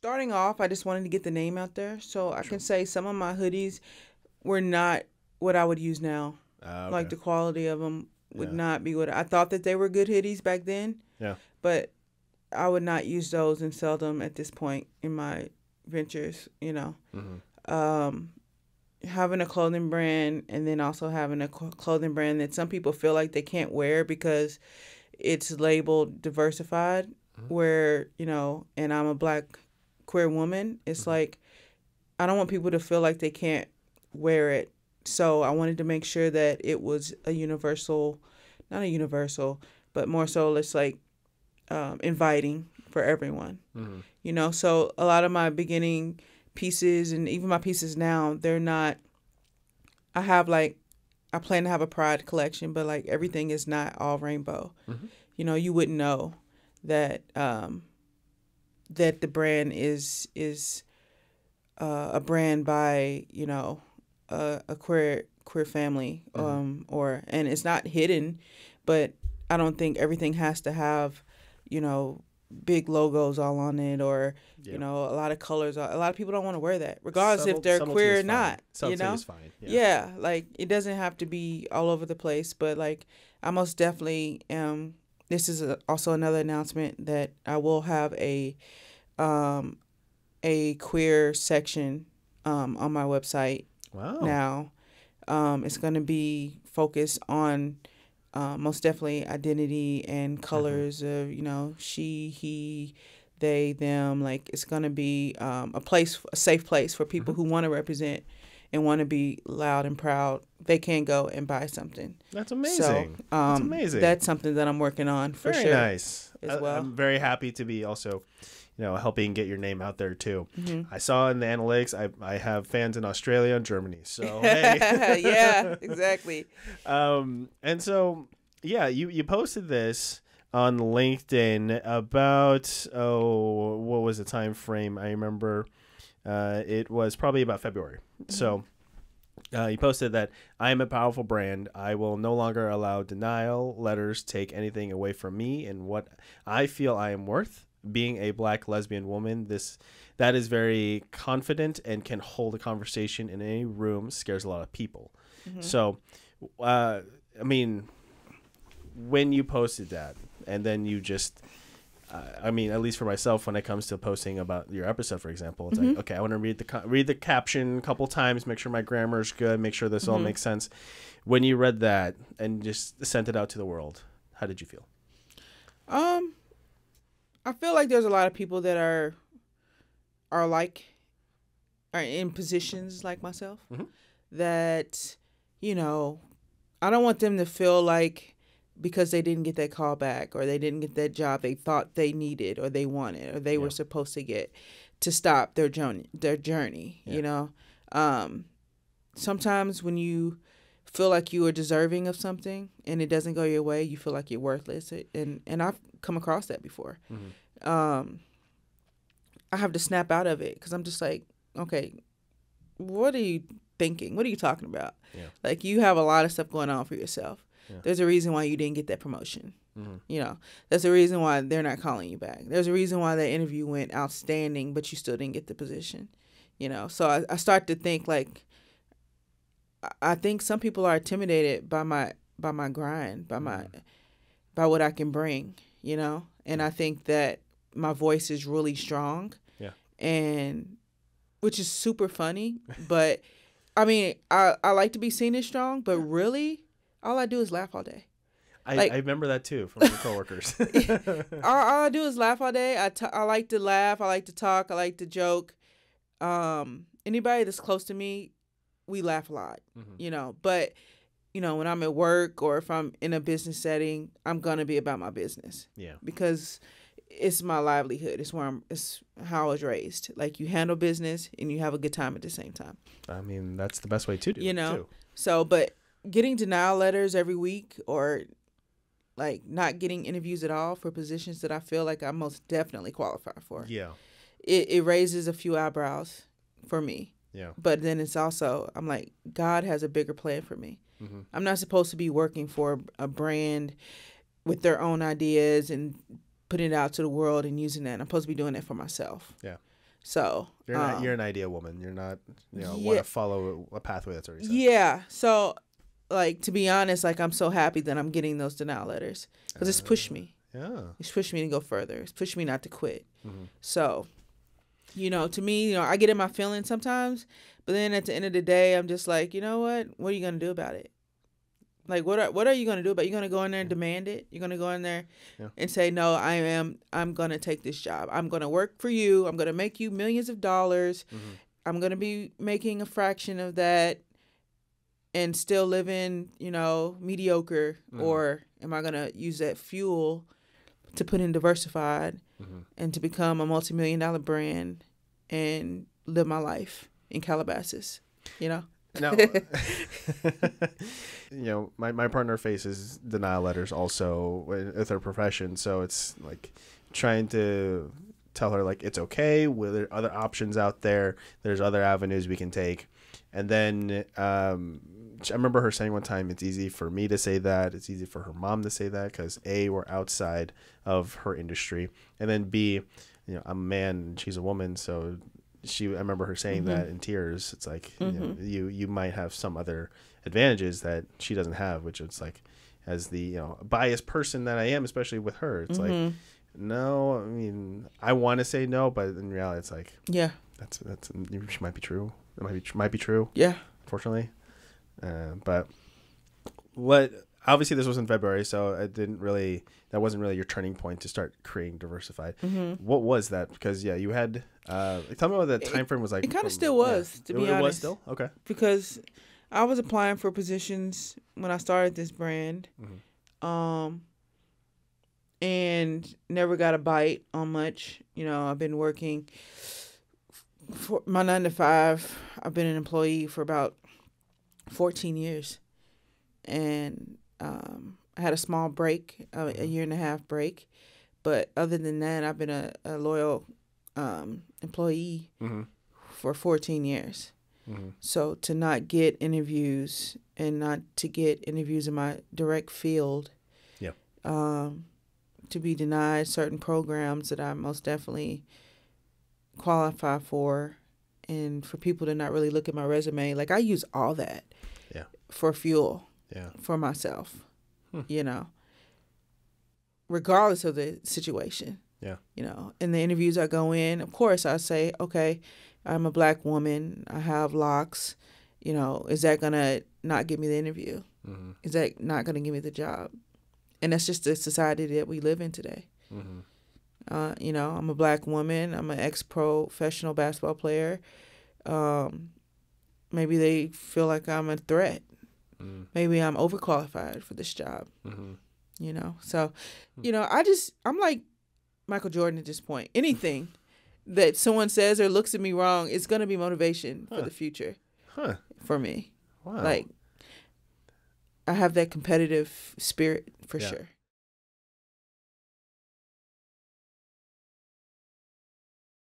starting off, I just wanted to get the name out there. So I can say some of my hoodies were not what I would use now. Uh, okay. Like the quality of them would Yeah. not be what I thought that they were good hoodies back then. Yeah. But I would not use those and sell them at this point in my ventures, you know. Mhm. Um, having a clothing brand and then also having a clothing brand that some people feel like they can't wear because it's labeled diversified Mm-hmm. where you know and i'm a black queer woman it's Mm-hmm. like i don't want people to feel like they can't wear it so i wanted to make sure that it was a universal not a universal but more so it's like um, inviting for everyone Mhm. you know so a lot of my beginning pieces and even my pieces now they're not i have like i plan to have a pride collection but like everything is not all rainbow Mhm. you know you wouldn't know that um that the brand is is uh, a brand by you know a, a queer queer family Mhm. um or and it's not hidden but i don't think everything has to have you know big logos all on it or Yeah. you know a lot of colors a lot of people don't want to wear that regardless Subtle- if they're queer or not you know is fine. yeah. like it doesn't have to be all over the place but like i most definitely am this is a, also another announcement that i will have a um a queer section um on my website Wow. now. Um it's going to be focused on uh, most definitely identity and colors of you know she he they them. Like it's going to be um, a place a safe place for people who want to represent and want to be loud and proud they can go and buy something That's amazing. so um, That's amazing. that's something that i'm working on for very sure nice. as I- well. I'm very happy to be also, you know, helping get your name out there too. Mhm. I saw in the analytics. I I have fans in Australia and Germany. So hey. yeah exactly Um, and so yeah, you you posted this on LinkedIn about oh what was the time frame? I remember uh, it was probably about February. So uh, you posted that I am a powerful brand. I will no longer allow denial letters take anything away from me and what I feel I am worth. Being a black lesbian woman, this that is very confident and can hold a conversation in any room. Scares a lot of people. So, uh, I mean, when you posted that, and then you just, I mean, at least for myself, when it comes to posting about your episode, for example, it's like, okay, I want to read the read the caption a couple times, make sure my grammar is good, make sure this all makes sense. When you read that and just sent it out to the world, how did you feel? Um, I feel like there's a lot of people that are are like are in positions like myself Mhm. that you know I don't want them to feel like because they didn't get that call back or they didn't get that job they thought they needed or they wanted or they were supposed to get to stop their journey their journey Yeah. you know um sometimes when you feel like you are deserving of something and it doesn't go your way you feel like you're worthless and and I've come across that before Mhm. um I have to snap out of it because I'm just like okay what are you thinking what are you talking about Yeah. like you have a lot of stuff going on for yourself Yeah. there's a reason why you didn't get that promotion. Mhm. you know that's a reason why they're not calling you back. There's a reason why that interview went outstanding but you still didn't get the position you know? So i, I start to think like I- i think some people are intimidated by my by my grind by my by what i can bring you know? And i think that my voice is really strong Yeah. and which is super funny but i mean i i like to be seen as strong but really all i do is laugh all day I, Like- I remember that too from my coworkers. all, all I do is laugh all day. I, t- I like to laugh. I like to talk. I like to joke. Um, anybody that's close to me, we laugh a lot, Mhm. you know. But you know, when I'm at work or if I'm in a business setting, I'm gonna be about my business yeah. because it's my livelihood. It's where I'm. It's how I was raised. Like you handle business and you have a good time at the same time. I mean, that's the best way to do You know, too. So, but getting denial letters every week or like not getting interviews at all for positions that I feel like I most definitely qualify for. Yeah. It it raises a few eyebrows for me. Yeah. But then it's also I'm like God has a bigger plan for me. Mhm. I'm not supposed to be working for a brand with their own ideas and putting it out to the world and using that. I'm supposed to be doing that for myself. Yeah. So You're not, um, you're an idea woman. You're not you know want to follow a pathway that's already set. Yeah. So, like to be honest, like I'm so happy that I'm getting those denial letters because it's pushed me. Yeah. It's pushed me to go further. It's pushed me not to quit. Mhm. So, you know, to me, you know, I get in my feelings sometimes, but then at the end of the day, I'm just like, you know what? What are you gonna do about it? Like, what are what are you gonna do about? it? You gonna go in there and demand it? You're gonna go in there Yeah. and say, no, I am. I'm gonna take this job. I'm gonna work for you. I'm gonna make you millions of dollars. Mhm. I'm gonna be making a fraction of that and still living, you know, mediocre? Mhm. Or am I gonna use that fuel to put in diversified Mhm. and to become a multi million dollar brand and live my life in Calabasas? You know? No. you know, my, my partner faces denial letters also with with her profession, so it's like trying to tell her like it's okay. Well, there are other options out there. There's other avenues we can take, and then um, I remember her saying one time, "It's easy for me to say that. It's easy for her mom to say that because a we're outside of her industry, and then b, you know, I'm a man and she's a woman, so." She, I remember her saying that in tears. It's like you, know, you you might have some other advantages that she doesn't have, which it's like, as the you know biased person that I am, especially with her, it's like, Mhm. no, I mean, I want to say no, but in reality, it's like Yeah. that's that's she might be true. It might be might be true, Yeah. unfortunately. Uh, but what obviously this was in February, so it didn't really that wasn't really your turning point to start creating diversified. Mm-hmm. What was that? Because yeah, you had. Uh, tell me what the time frame was like. it kinda from- still yeah. was, to it, be it was honest. still okay. Because I was applying for positions when I started this brand. Mhm. Um and never got a bite on much. You know, I've been working for my nine to five. I've been an employee for about fourteen years, and um, I had a small break, a, a year and a half break. But other than that, I've been a, a loyal um, employee Mm-hmm. for fourteen years. Mm-hmm. So to not get interviews and not to get interviews in my direct field, Yeah. um, to be denied certain programs that I most definitely qualify for, and for people to not really look at my resume, like I use all that, Yeah. for fuel Yeah. for myself, Hmm. you know, regardless of the situation. Yeah. You know, in the interviews I go in, of course, I say, okay, I'm a black woman, I have locks. You know, is that going to not give me the interview? Mm-hmm. Is that not going to give me the job? And that's just the society that we live in today. Mm-hmm. Uh, you know, I'm a black woman. I'm an ex professional basketball player. Um, maybe they feel like I'm a threat. Mm-hmm. Maybe I'm overqualified for this job. Mm-hmm. You know, so you know, I just I'm like Michael Jordan at this point. Anything that someone says or looks at me wrong is gonna be motivation for the future Huh. for me. Wow. Like I have that competitive spirit for Yeah. sure.